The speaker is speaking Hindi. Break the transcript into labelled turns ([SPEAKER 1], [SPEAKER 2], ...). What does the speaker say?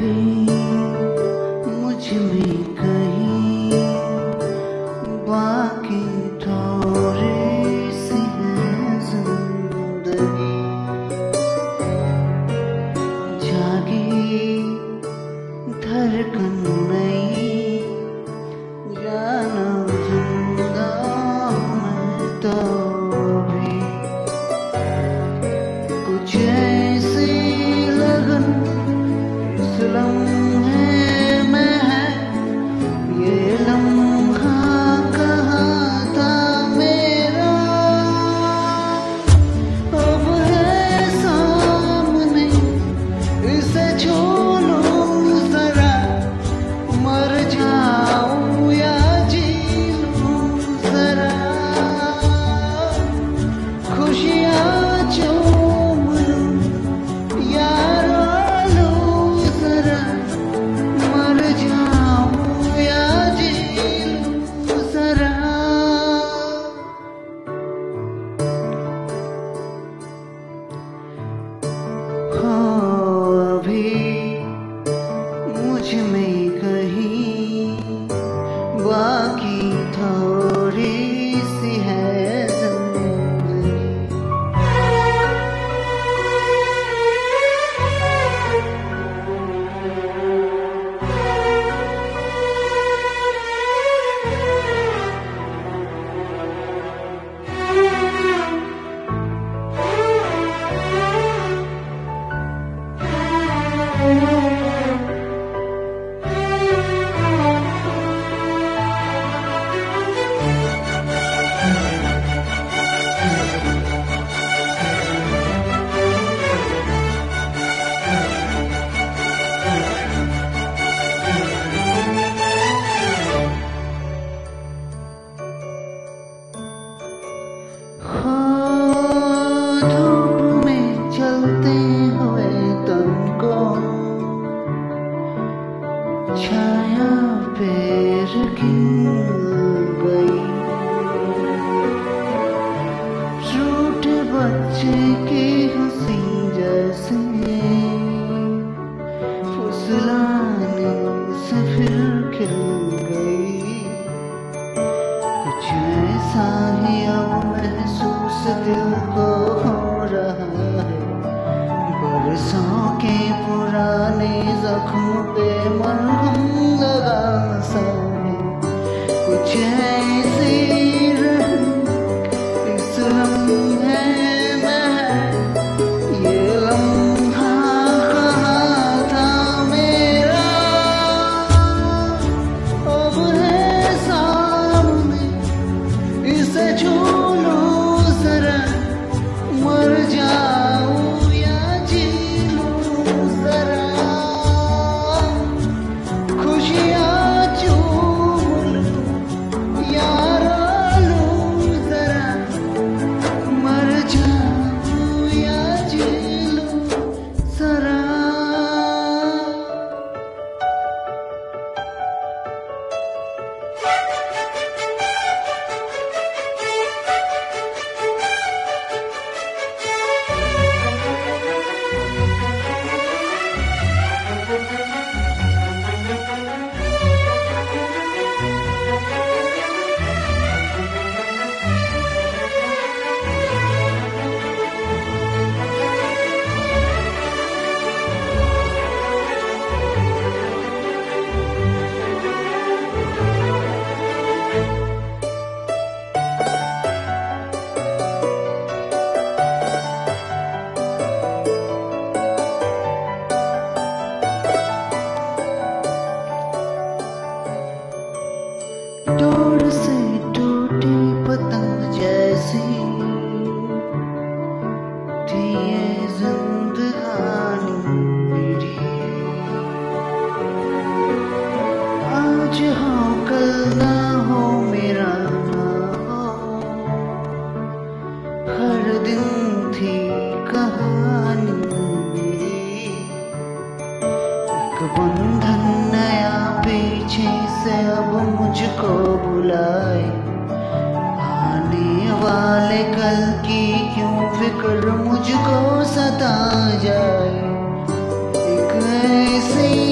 [SPEAKER 1] कहीं मुझमें कही बाकी थोड़े सी ज़िंदगी। जागी धड़कन नहीं दिल को हो रहा है। बरसों के पुराने जख्म पे मरहम आज हाँ, कल ना हो, मेरा ना हर दिन थी कहानी बंधन नया पीछे से अब मुझको बुला। मुझको सता जाए। एक ऐसी